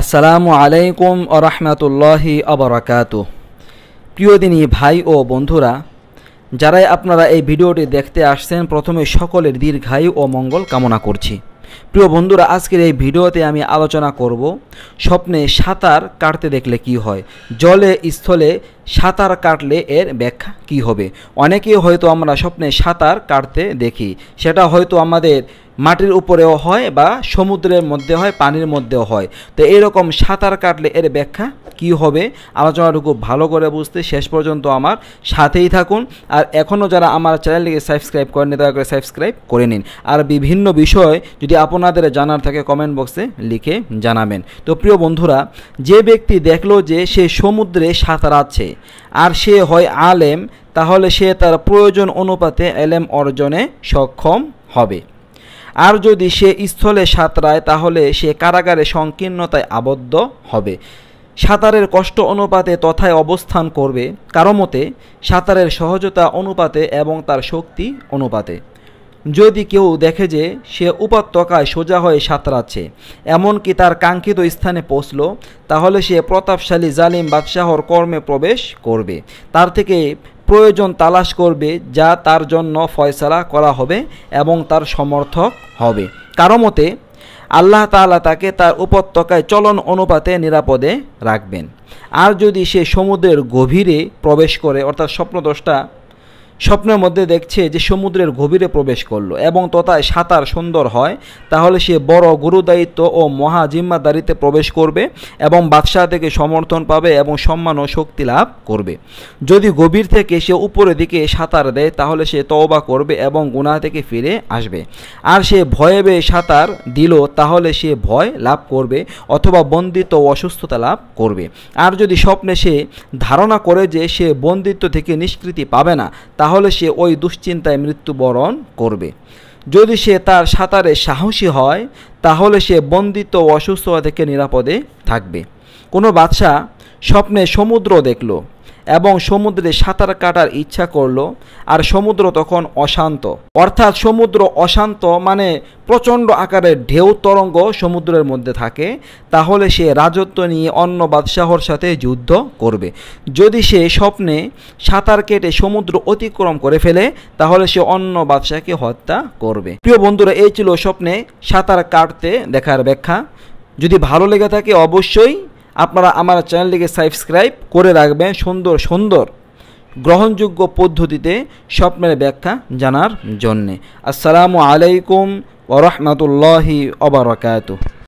আসসালামু আলাইকুম ও রহমতুল্লাহি আবরাকাত প্রিয় দিনই ভাই ও বন্ধুরা, যারাই আপনারা এই ভিডিওটি দেখতে আসছেন, প্রথমে সকলের দীর্ঘায়ু ও মঙ্গল কামনা করছি। প্রিয় বন্ধুরা, আজকের এই ভিডিওতে আমি আলোচনা করব স্বপ্নে সাঁতার কাটতে দেখলে কি হয়, জলে, স্থলে সাঁতার কাটলে এর ব্যাখ্যা কি হবে? অনেকেই হয়তো আমরা স্বপ্নে সাঁতার কাটতে দেখি। সেটা হয়তো আমাদের মাটির উপরেও হয় বা সমুদ্রের মধ্যে হয়, পানির মধ্যেও হয়। তো এরকম সাঁতার কাটলে এর ব্যাখ্যা কি হবে? আলোচনাটুকু ভালো করে বুঝতে শেষ পর্যন্ত আমার সাথেই থাকুন। আর এখনও যারা আমার চ্যানেলটিকে সাবস্ক্রাইব করেনি দয়া করে সাবস্ক্রাইব করে নিন। আর বিভিন্ন বিষয় যদি আপনাদের জানার থাকে, কমেন্ট বক্সে লিখে জানাবেন। তো প্রিয় বন্ধুরা, যে ব্যক্তি দেখল যে সে সমুদ্রে সাঁতারাচ্ছে আর সে হয় আলেম, তাহলে সে তার প্রয়োজন অনুপাতে এলেম অর্জনে সক্ষম হবে। আর যদি সে স্থলে সাঁতরায়, তাহলে সে কারাগারে সংকীর্ণতায় আবদ্ধ হবে। সাঁতারের কষ্ট অনুপাতে তথায় অবস্থান করবে। কারও মতে, সাঁতারের সহজতা অনুপাতে এবং তার শক্তি অনুপাতে। যদি কেউ দেখে যে সে উপত্যকায় সোজা হয়ে সাঁতরাচ্ছে এমনকি তার কাঙ্ক্ষিত স্থানে পৌঁছল, তাহলে সে প্রতাপশালী জালিম বাদশাহর কর্মে প্রবেশ করবে। তার থেকে প্রয়োজন তালাশ করবে, যা তার জন্য ফয়সালা করা হবে এবং তার সমর্থক হবে। কারও মতে, আল্লাহ তালা তাকে তার উপত্যকায় চলন অনুপাতে নিরাপদে রাখবেন। আর যদি সে সমুদ্রের গভীরে প্রবেশ করে, অর্থাৎ স্বপ্নদোষটা স্বপ্নের মধ্যে দেখছে যে সমুদ্রের গভীরে প্রবেশ করল এবং তথায় সাঁতার সুন্দর হয়, তাহলে সে বড় গুরুদায়িত্ব ও মহা জিম্মাদারিতে প্রবেশ করবে এবং বাদশাহ থেকে সমর্থন পাবে এবং সম্মান ও শক্তি লাভ করবে। যদি গভীর থেকে সে উপরের দিকে সাঁতার দেয়, তাহলে সে তওবা করবে এবং গুনাহ থেকে ফিরে আসবে। আর সে ভয়ে বেয়ে সাঁতার দিল, তাহলে সে ভয় লাভ করবে অথবা বন্দিত্ব ও অসুস্থতা লাভ করবে। আর যদি স্বপ্নে সে ধারণা করে যে সে বন্দিত্ব থেকে নিষ্কৃতি পাবে না, তাহলে সে ওই দুশ্চিন্তায় মৃত্যুবরণ করবে। যদি সে তার সাঁতারে সাহসী হয়, তাহলে সে বন্দিত অসুস্থতা থেকে নিরাপদে থাকবে। কোনো বাদশাহ স্বপ্নে সমুদ্র দেখল। এবং সমুদ্রে সাঁতার কাটার ইচ্ছা করল, আর সমুদ্র তখন অশান্ত। অর্থাৎ সমুদ্র অশান্ত মানে প্রচণ্ড আকারের ঢেউ তরঙ্গ সমুদ্রের মধ্যে থাকে, তাহলে সে রাজত্ব নিয়ে অন্য বাদশাহর সাথে যুদ্ধ করবে। যদি সে স্বপ্নে সাঁতার কেটে সমুদ্র অতিক্রম করে ফেলে, তাহলে সে অন্য বাদশাহকে হত্যা করবে। প্রিয় বন্ধুরা, এই ছিল স্বপ্নে সাঁতার কাটতে দেখার ব্যাখ্যা। যদি ভালো লেগে থাকে, অবশ্যই আপনারা আমার চ্যানেলটিকে সাবস্ক্রাইব করে রাখবেন সুন্দর সুন্দর গ্রহণযোগ্য পদ্ধতিতে স্বপ্নের ব্যাখ্যা জানার জন্যে। আসসালামু আলাইকুম ওরহমতুল্লাহি অবরাকাত